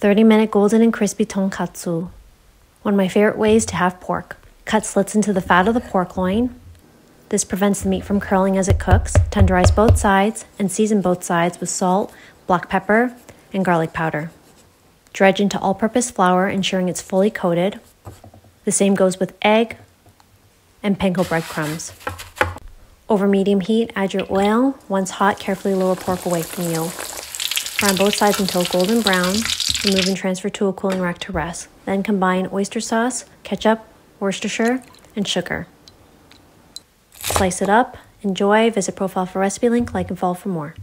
30 minute golden and crispy tonkatsu. One of my favorite ways to have pork. Cut slits into the fat of the pork loin. This prevents the meat from curling as it cooks. Tenderize both sides and season both sides with salt, black pepper, and garlic powder. Dredge into all purpose flour, ensuring it's fully coated. The same goes with egg and panko breadcrumbs. Over medium heat, add your oil. Once hot, carefully lower pork away from you. Fry on both sides until golden brown. Remove and transfer to a cooling rack to rest. Then combine oyster sauce, ketchup, Worcestershire, and sugar. Slice it up. Enjoy. Visit profile for recipe link, like and follow for more.